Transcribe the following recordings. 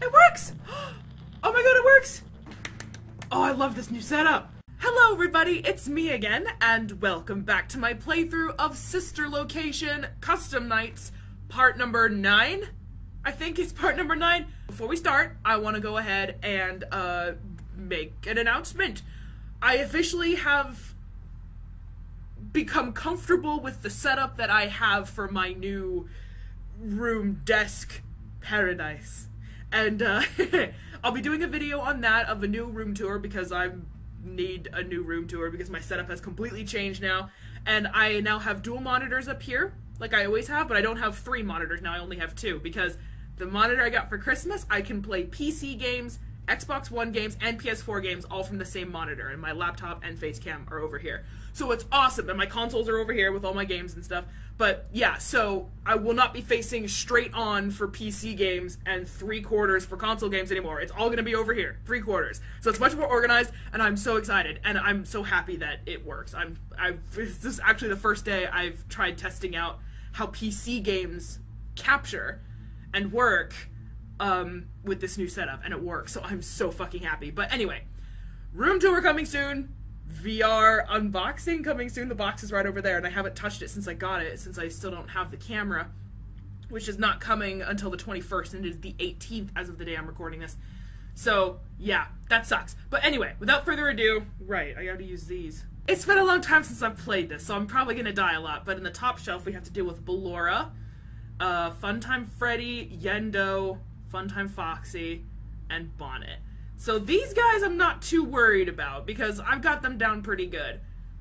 It works! Oh my god, it works! Oh, I love this new setup! Hello everybody, it's me again, and welcome back to my playthrough of Sister Location Custom Nights, part number 9? I think it's part number 9. Before we start, I want to go ahead and, uh, make an announcement. I officially have become comfortable with the setup that I have for my new room desk paradise. And, uh, I'll be doing a video on that of a new room tour because I need a new room tour because my setup has completely changed now. And I now have dual monitors up here, like I always have, but I don't have three monitors now, I only have two because the monitor I got for Christmas, I can play PC games, Xbox One games, and PS4 games all from the same monitor, and my laptop and Facecam are over here. So it's awesome, and my consoles are over here with all my games and stuff. But yeah, so I will not be facing straight on for PC games and three quarters for console games anymore. It's all going to be over here, three quarters. So it's much more organized, and I'm so excited, and I'm so happy that it works. I'm, I've, this is actually the first day I've tried testing out how PC games capture and work um, with this new setup, and it works. So I'm so fucking happy. But anyway, room tour coming soon. VR unboxing coming soon. The box is right over there, and I haven't touched it since I got it, since I still don't have the camera, which is not coming until the 21st, and it is the 18th as of the day I'm recording this. So, yeah, that sucks. But anyway, without further ado, right, I gotta use these. It's been a long time since I've played this, so I'm probably gonna die a lot, but in the top shelf we have to deal with Ballora, uh, Funtime Freddy, Yenndo, Funtime Foxy, and Bonnet. So these guys I'm not too worried about because I've got them down pretty good.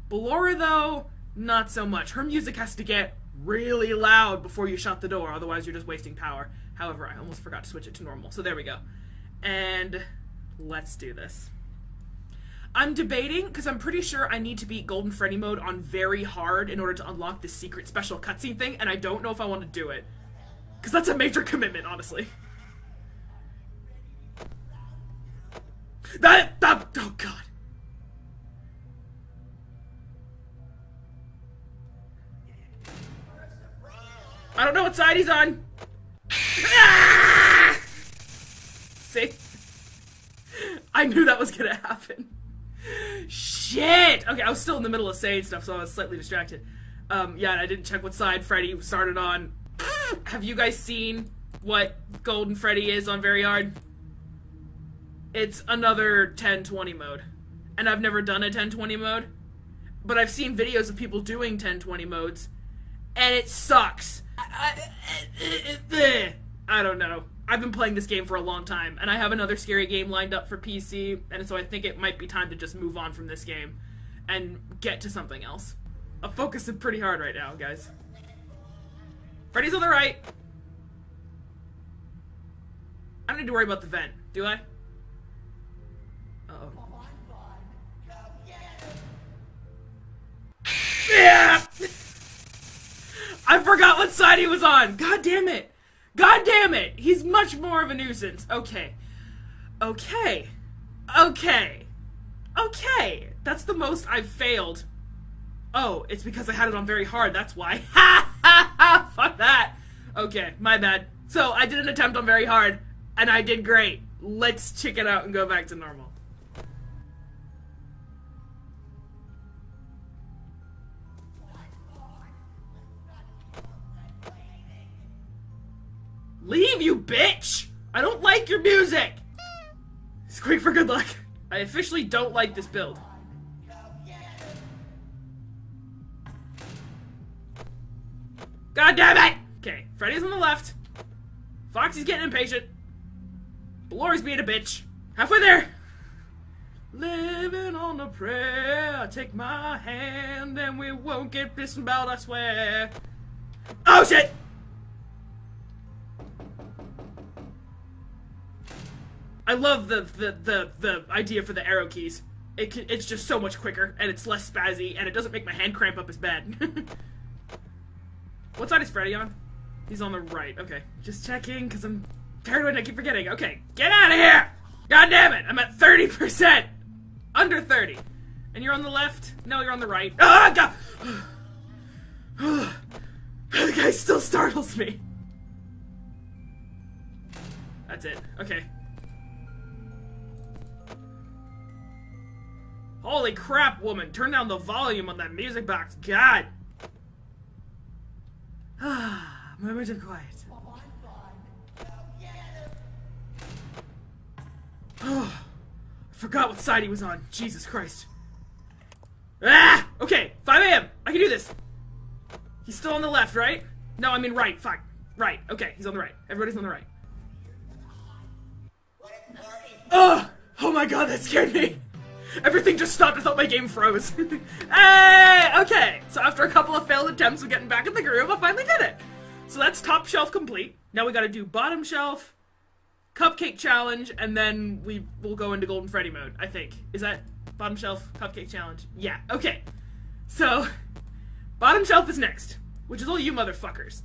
Ballora though, not so much. Her music has to get really loud before you shut the door, otherwise you're just wasting power. However, I almost forgot to switch it to normal, so there we go. And let's do this. I'm debating because I'm pretty sure I need to beat Golden Freddy mode on very hard in order to unlock this secret special cutscene thing, and I don't know if I want to do it. Because that's a major commitment, honestly. That, that oh god. I don't know what side he's on. Ah! See? I knew that was gonna happen. Shit! Okay, I was still in the middle of saying stuff, so I was slightly distracted. Um, yeah, and I didn't check what side Freddy started on. Have you guys seen what Golden Freddy is on Very Hard? It's another 1020 mode. And I've never done a 1020 mode, but I've seen videos of people doing 1020 modes, and it sucks. I, I, I, don't know. I've been playing this game for a long time, and I have another scary game lined up for PC, and so I think it might be time to just move on from this game and get to something else. I'm focusing pretty hard right now, guys. Freddy's on the right. I don't need to worry about the vent, do I? Yeah! I forgot what side he was on! God damn it! God damn it! He's much more of a nuisance. Okay. Okay. Okay. Okay. That's the most I've failed. Oh, it's because I had it on very hard, that's why. Ha ha ha! Fuck that! Okay, my bad. So, I did an attempt on very hard, and I did great. Let's check it out and go back to normal. Leave, you bitch! I don't like your music! Squeak for good luck. I officially don't like this build. God damn it! Okay, Freddy's on the left. Foxy's getting impatient. Ballora's being a bitch. Halfway there. Living on a prayer. Take my hand and we won't get pissed about, I swear. Oh shit! I love the the the, the idea for the arrow keys. It can, it's just so much quicker and it's less spazzy and it doesn't make my hand cramp up as bad. what side is Freddy on? He's on the right. Okay, just checking because I'm paranoid. and I keep forgetting. Okay, get out of here! God damn it! I'm at thirty percent, under thirty, and you're on the left. No, you're on the right. Ah, God! the guy still startles me. That's it. Okay. Holy crap, woman! Turn down the volume on that music box. God! Ah, moments of quiet. Oh, I forgot what side he was on. Jesus Christ. Ah! Okay, 5 a.m. I can do this. He's still on the left, right? No, I mean right. Fuck. Right. Okay, he's on the right. Everybody's on the right. Oh! Oh my god, that scared me! Everything just stopped. I thought my game froze. hey! Eh, okay, so after a couple of failed attempts of getting back in the groove, I finally did it. So that's top shelf complete. Now we gotta do bottom shelf, cupcake challenge, and then we will go into Golden Freddy mode, I think. Is that bottom shelf, cupcake challenge? Yeah, okay. So, bottom shelf is next, which is all you motherfuckers.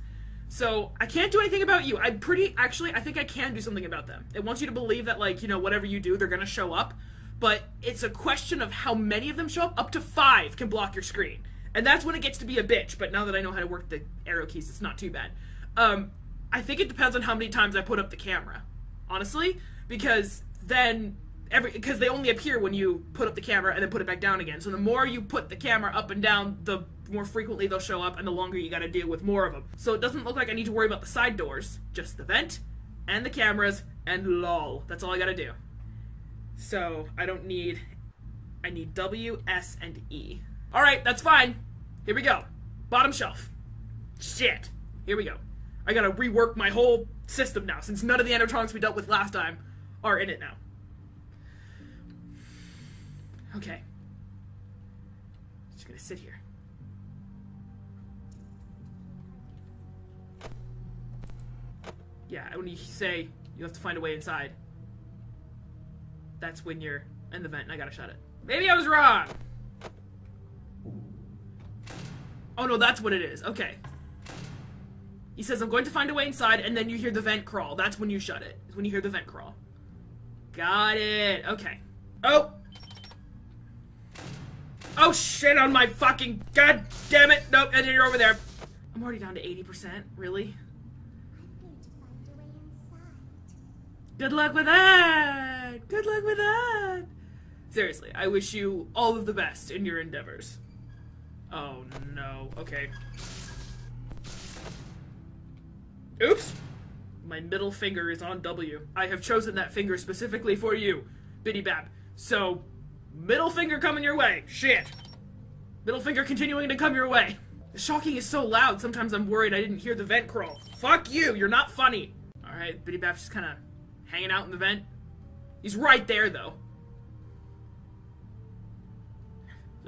So I can't do anything about you. I'm pretty actually I think I can do something about them. It wants you to believe that like, you know, whatever you do, they're gonna show up. But it's a question of how many of them show up. Up to five can block your screen. And that's when it gets to be a bitch, but now that I know how to work the arrow keys, it's not too bad. Um, I think it depends on how many times I put up the camera. Honestly. Because then every because they only appear when you put up the camera and then put it back down again. So the more you put the camera up and down, the more frequently they'll show up and the longer you gotta deal with more of them. So it doesn't look like I need to worry about the side doors, just the vent and the cameras and lol. That's all I gotta do. So I don't need I need W, S, and E. Alright, that's fine. Here we go. Bottom shelf. Shit. Here we go. I gotta rework my whole system now, since none of the animatronics we dealt with last time are in it now. Okay. Just gonna sit here. Yeah, when you say you have to find a way inside, that's when you're in the vent and I gotta shut it. Maybe I was wrong! Oh no, that's what it is. Okay. He says, I'm going to find a way inside, and then you hear the vent crawl. That's when you shut it. Is when you hear the vent crawl. Got it. Okay. Oh! Oh shit on my fucking god damn it! Nope, and you're over there. I'm already down to 80%. Really? Good luck with that! Good luck with that! Seriously, I wish you all of the best in your endeavors. Oh no. Okay. Oops! My middle finger is on W. I have chosen that finger specifically for you, Bidybab. So, middle finger coming your way. Shit. Middle finger continuing to come your way. The shocking is so loud, sometimes I'm worried I didn't hear the vent crawl. Fuck you, you're not funny. Alright, Bidybab's just kinda hanging out in the vent. He's right there, though.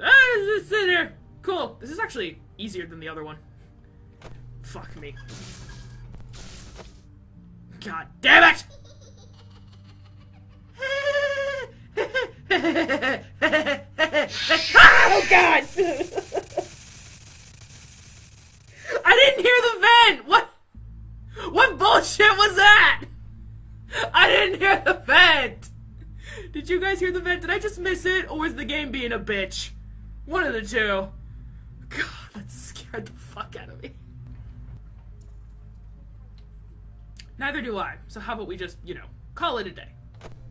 Ah, just sit there. Cool. This is actually easier than the other one. Fuck me. God damn it! oh god! I didn't hear the vent! What? What bullshit was that? I didn't hear the vent! Did you guys hear the vent? Did I just miss it? Or was the game being a bitch? One of the two. God, that scared the fuck out of me. Neither do I. So how about we just, you know, call it a day.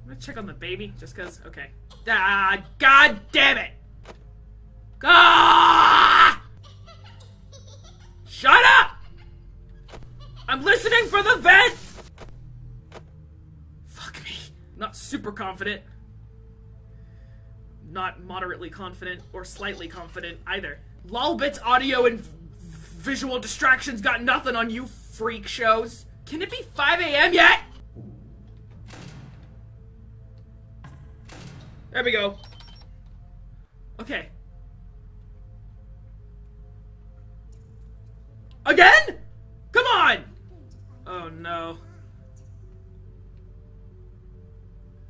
Let's check on the baby, just cause, okay. Ah, god damn it! Ah! Shut up! I'm listening for the vent! Fuck me. Not super confident. Not moderately confident or slightly confident either. Lolbit's audio and visual distractions got nothing on you freak shows. Can it be 5 a.m. yet? There we go. Okay.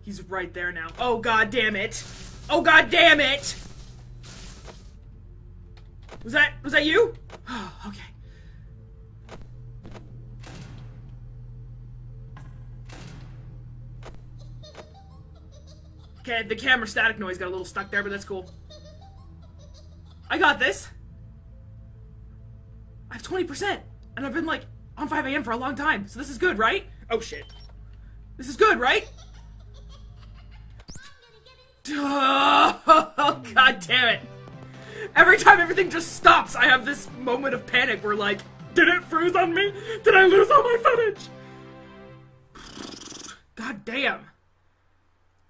He's right there now. Oh god damn it. Oh god damn it! Was that was that you? Oh, okay. Okay, the camera static noise got a little stuck there, but that's cool. I got this. I have 20%, and I've been like on 5 a.m. for a long time, so this is good, right? Oh shit. This is good, right? Oh, God damn it. Every time everything just stops, I have this moment of panic where, like, did it freeze on me? Did I lose all my footage? God damn.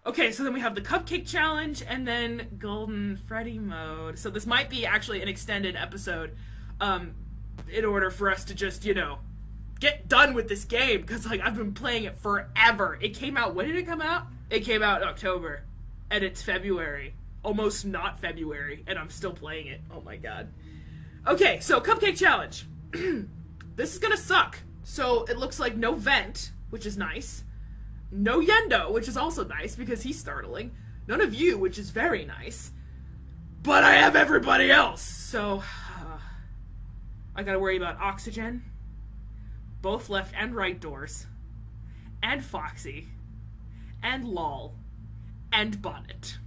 Okay, so then we have the cupcake challenge and then Golden Freddy mode. So this might be actually an extended episode um, in order for us to just, you know, get done with this game because like I've been playing it forever. It came out when did it come out? It came out in October and it's February. Almost not February and I'm still playing it. Oh my god. Okay, so cupcake challenge. this is to suck. So it looks like no vent, which is nice. No Yenndo, which is also nice because he's startling. None of you, which is very nice. But I have everybody else, so uh, I gotta worry about oxygen, both left and right doors, and Foxy, and Lol, and Bonnet.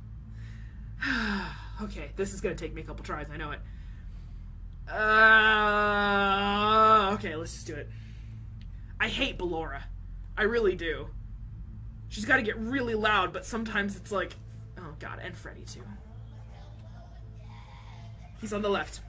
okay, this is gonna take me a couple tries, I know it. Uh, okay, let's just do it. I hate Ballora. I really do. She's got to get really loud, but sometimes it's like, oh god, and Freddy too. He's on the left.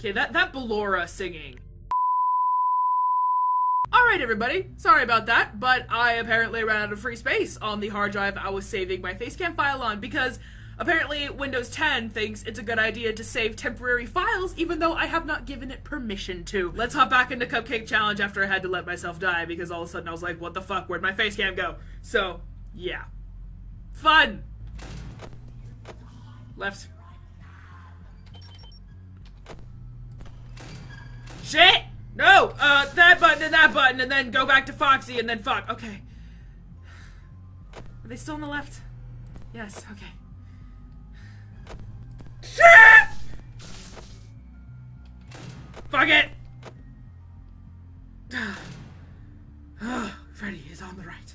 Okay, that that Ballora singing Alright everybody, sorry about that, but I apparently ran out of free space on the hard drive I was saving my facecam file on because apparently Windows 10 thinks it's a good idea to save temporary files even though I have not given it permission to. Let's hop back into Cupcake Challenge after I had to let myself die because all of a sudden I was like, what the fuck, where'd my facecam go? So, yeah. Fun! Left. Shit! No! Uh, that button and that button, and then go back to Foxy, and then fuck. Okay. Are they still on the left? Yes, okay. Shit! Fuck it! oh, Freddy is on the right.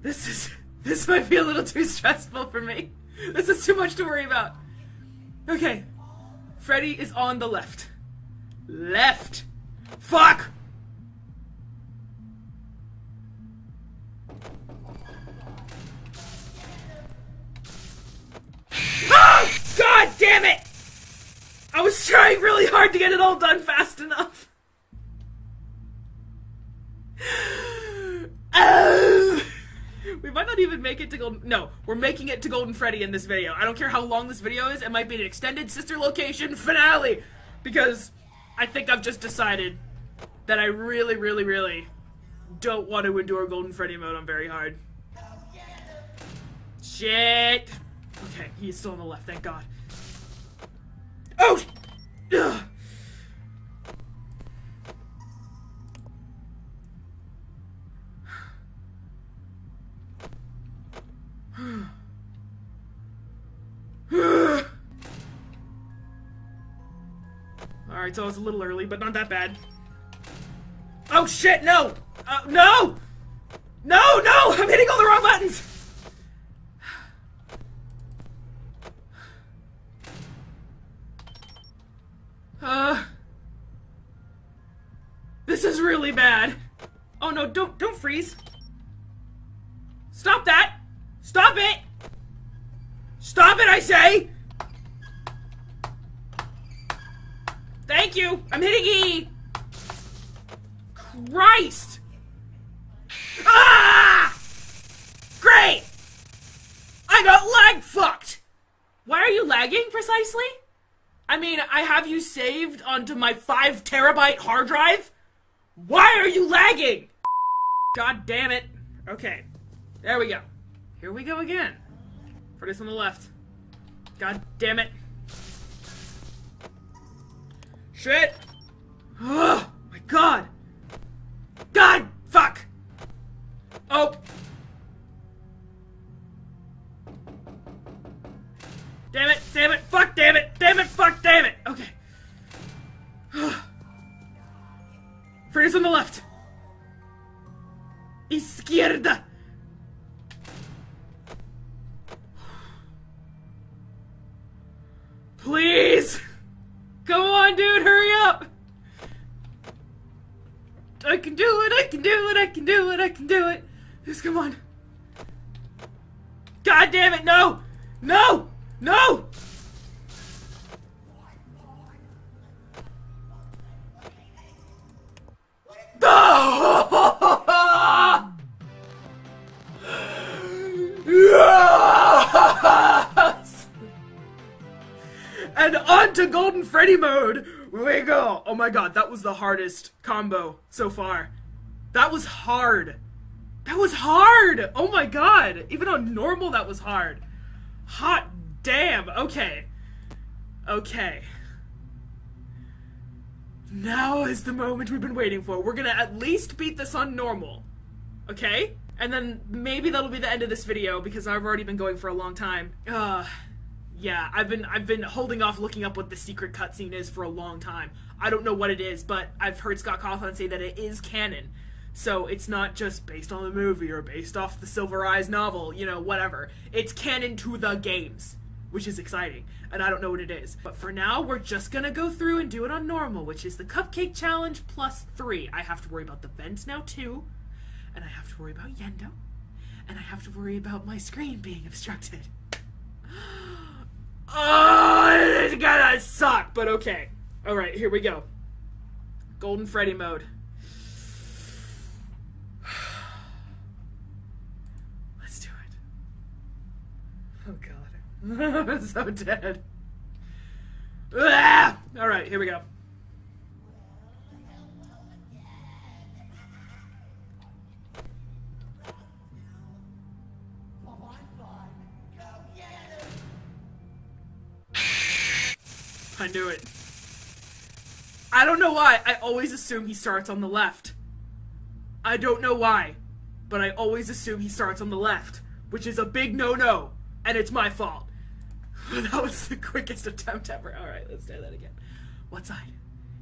This is... This might be a little too stressful for me. This is too much to worry about. Okay. Freddy is on the left. Left! Fuck! Oh! God damn it! I was trying really hard to get it all done fast enough. Make it to Golden. No, we're making it to Golden Freddy in this video. I don't care how long this video is. It might be an extended sister location finale because I think I've just decided that I really, really, really don't want to endure Golden Freddy mode on very hard. Shit. Okay, he's still on the left. Thank God. Oh. Alright, so it's a little early, but not that bad. Oh shit, no! Uh, no! No, no! I'm hitting all the wrong buttons! Uh... This is really bad. Oh no, don't, don't freeze. Stop that! Stop it! Stop it, I say! Thank you! I'm hitting E! Christ! Ah! Great! I got lag fucked! Why are you lagging precisely? I mean, I have you saved onto my 5 terabyte hard drive? Why are you lagging? God damn it. Okay. There we go. Here we go again. Freddy's on the left. God damn it. Shit! Oh my god! God! Fuck! Oh! Damn it! Damn it! Fuck! Damn it! Damn it! Fuck! Damn it! Okay. Freeze on the left. Izquierda. Please! Come on, dude, hurry up! I can do it, I can do it, I can do it, I can do it. Just come on. God damn it, no! No! No! And on to Golden Freddy mode! Go! Oh my god, that was the hardest combo so far. That was hard. That was hard! Oh my god! Even on normal, that was hard. Hot damn! Okay. Okay. Now is the moment we've been waiting for. We're gonna at least beat this on normal. Okay? And then maybe that'll be the end of this video because I've already been going for a long time. Uh yeah, I've been I've been holding off looking up what the secret cutscene is for a long time. I don't know what it is, but I've heard Scott Cawthon say that it is canon. So it's not just based on the movie or based off the Silver Eyes novel, you know, whatever. It's canon to the games, which is exciting. And I don't know what it is. But for now, we're just gonna go through and do it on normal, which is the Cupcake Challenge plus three. I have to worry about the vents now, too. And I have to worry about Yenndo. And I have to worry about my screen being obstructed. Oh, it's gonna suck, but okay. Alright, here we go. Golden Freddy mode. Let's do it. Oh god. I'm so dead. Ah! Alright, here we go. I knew it. I don't know why. I always assume he starts on the left. I don't know why. But I always assume he starts on the left, which is a big no-no, and it's my fault. that was the quickest attempt ever. Alright, let's try that again. What side?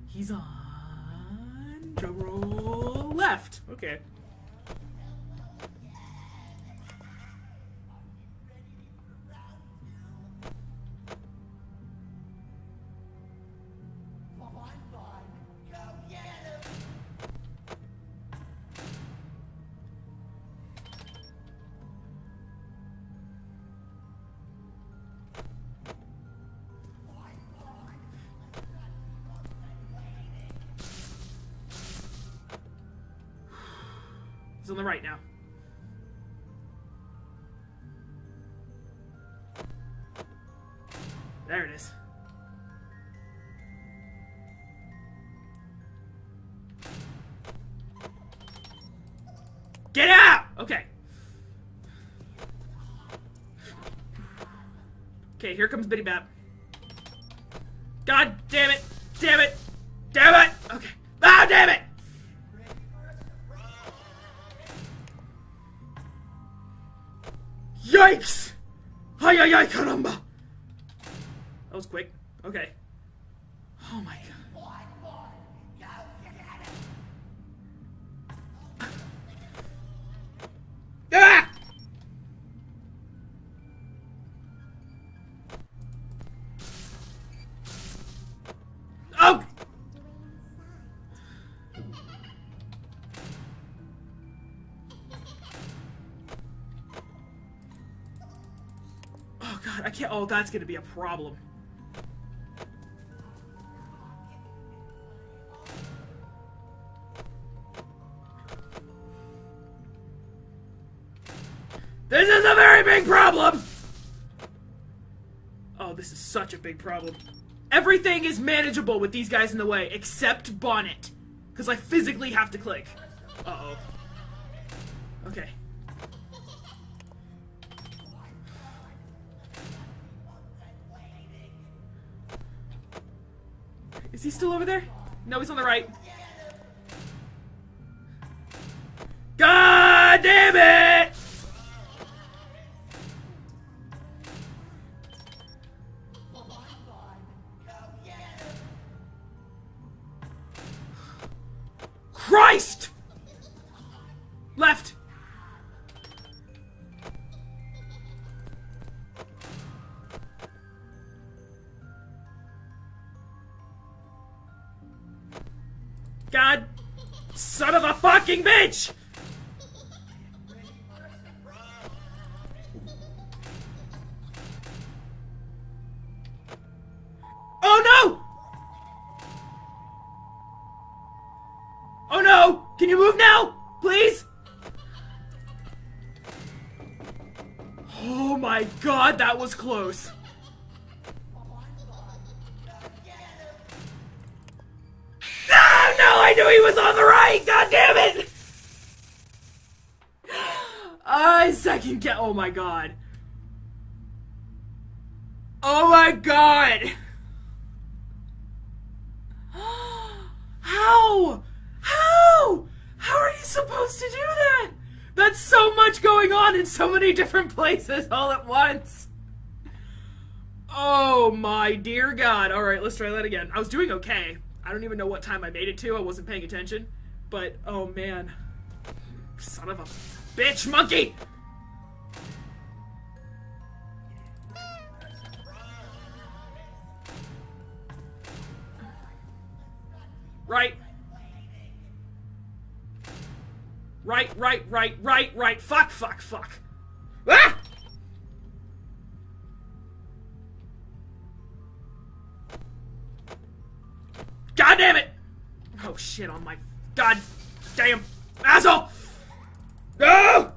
He's on... Drum roll left. Okay. He's on the right now. There it is. Get out! Okay. Okay, here comes Bidybab. God damn it! Damn it! Damn it! Ay, ay, caramba! That was quick. Okay. Oh that's gonna be a problem. This is a very big problem! Oh, this is such a big problem. Everything is manageable with these guys in the way, except Bonnet. Because I physically have to click. Uh-oh. Is he still over there? No, he's on the right. God damn it! Oh my god, that was close. Ah, no, I knew he was on the right! God damn it! I second get. Oh my god. Oh my god! How? How? How are you supposed to do that? That's so much going on in so many different places all at once. Oh my dear god. Alright, let's try that again. I was doing okay. I don't even know what time I made it to. I wasn't paying attention. But, oh man. Son of a bitch monkey! Right. Right, right, right, right, right. Fuck, fuck, fuck. Ah! God damn it! Oh shit on my god damn asshole! No!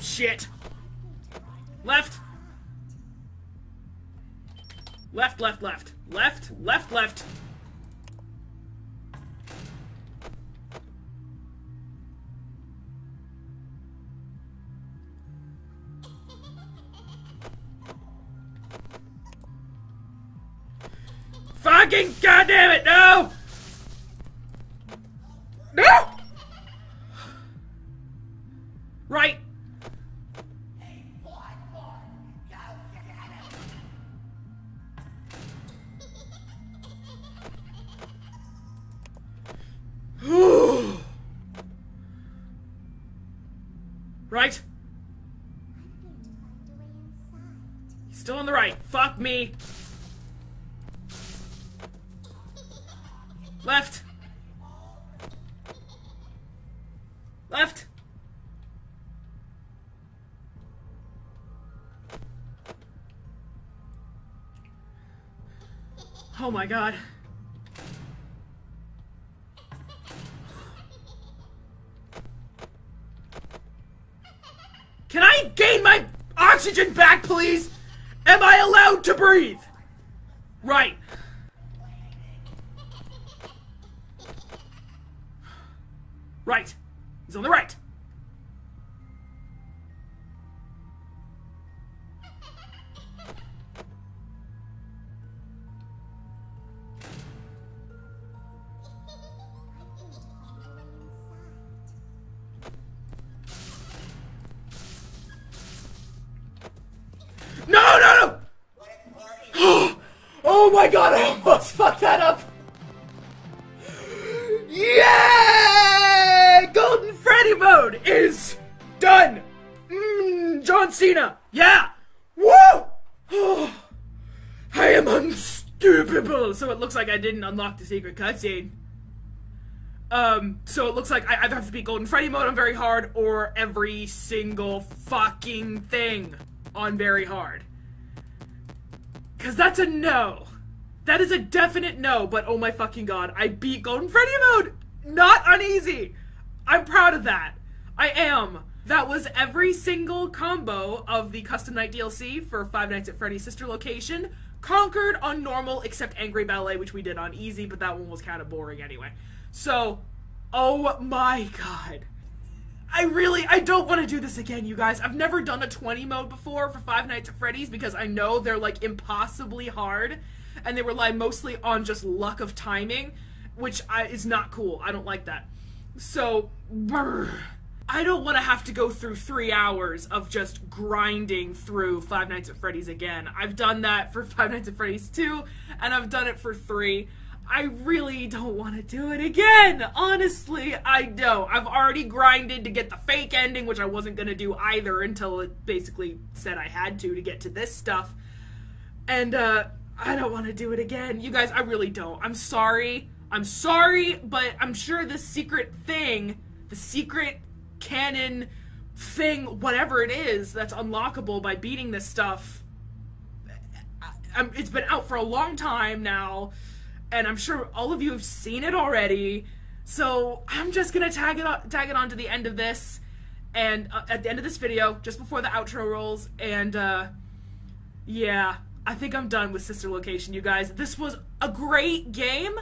Shit. Left. Left, left, left. Left, left, left. Right? He's still on the right. Fuck me. Left. Left. Oh my god. Can I gain my oxygen back, please? Am I allowed to breathe? Right. Right. He's on the right. My god, I almost fucked that up! Yeah! Golden Freddy mode is done! Mmm, John Cena! Yeah! Woo! I am unstoppable! So it looks like I didn't unlock the secret cutscene. Um, so it looks like I either have to beat Golden Freddy mode on very hard or every single fucking thing on very hard. Cause that's a no. That is a definite no, but oh my fucking god, I beat Golden Freddy mode! Not uneasy! I'm proud of that. I am. That was every single combo of the Custom Night DLC for Five Nights at Freddy's Sister Location, conquered on normal except Angry Ballet, which we did on easy, but that one was kind of boring anyway. So, oh my god. I really, I don't want to do this again, you guys. I've never done a 20 mode before for Five Nights at Freddy's because I know they're like impossibly hard and they rely mostly on just luck of timing, which I, is not cool. I don't like that. So, brr, I don't want to have to go through three hours of just grinding through Five Nights at Freddy's again. I've done that for Five Nights at Freddy's 2, and I've done it for 3. I really don't want to do it again. Honestly, I don't. I've already grinded to get the fake ending, which I wasn't going to do either until it basically said I had to to get to this stuff. And, uh, I don't want to do it again. You guys, I really don't. I'm sorry. I'm sorry, but I'm sure the secret thing, the secret canon thing, whatever it is, that's unlockable by beating this stuff, it's been out for a long time now, and I'm sure all of you have seen it already. So I'm just gonna tag it on, tag it on to the end of this, and uh, at the end of this video, just before the outro rolls, and uh, yeah, I think I'm done with Sister Location, you guys. This was a great game.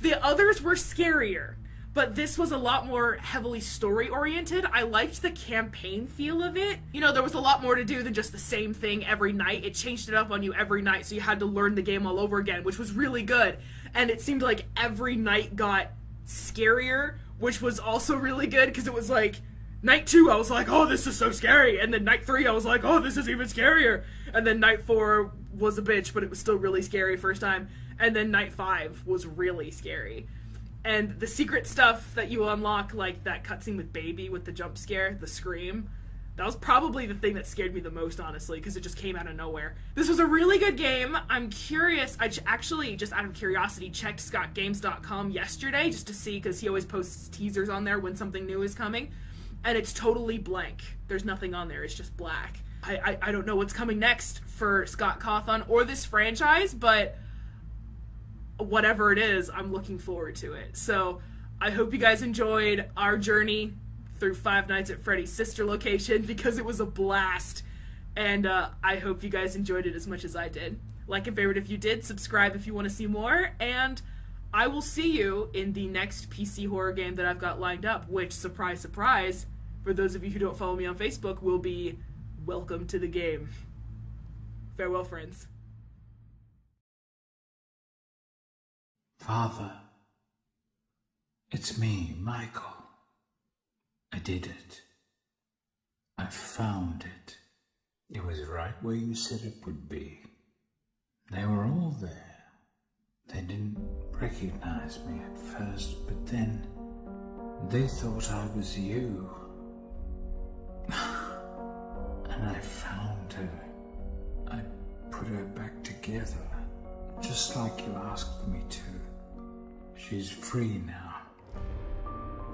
The others were scarier but this was a lot more heavily story oriented. I liked the campaign feel of it. You know, there was a lot more to do than just the same thing every night. It changed it up on you every night, so you had to learn the game all over again, which was really good. And it seemed like every night got scarier, which was also really good because it was like night two, I was like, oh, this is so scary. And then night three, I was like, oh, this is even scarier. And then night four was a bitch, but it was still really scary first time. And then night five was really scary and the secret stuff that you unlock, like that cutscene with Baby with the jump scare, the scream, that was probably the thing that scared me the most, honestly, because it just came out of nowhere. This was a really good game. I'm curious. I actually, just out of curiosity, checked ScottGames.com yesterday just to see, because he always posts teasers on there when something new is coming, and it's totally blank. There's nothing on there. It's just black. I, I, I don't know what's coming next for Scott Cawthon or this franchise, but whatever it is, I'm looking forward to it. So I hope you guys enjoyed our journey through Five Nights at Freddy's sister location because it was a blast. And uh, I hope you guys enjoyed it as much as I did. Like and favorite if you did, subscribe if you want to see more, and I will see you in the next PC horror game that I've got lined up, which, surprise, surprise, for those of you who don't follow me on Facebook, will be Welcome to the Game. Farewell, friends. Father, it's me, Michael. I did it. I found it. It was right where you said it would be. They were all there. They didn't recognize me at first, but then they thought I was you. I found her. I put her back together, just like you asked me to. She's free now.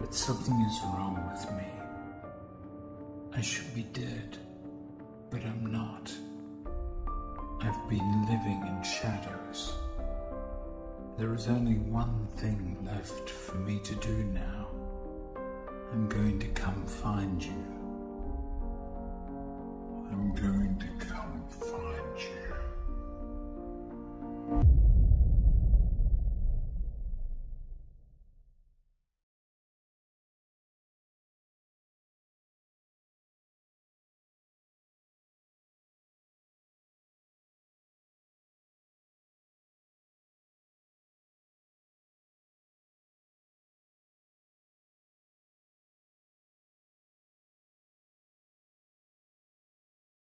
But something is wrong with me. I should be dead, but I'm not. I've been living in shadows. There is only one thing left for me to do now. I'm going to come find you. I'm going to come.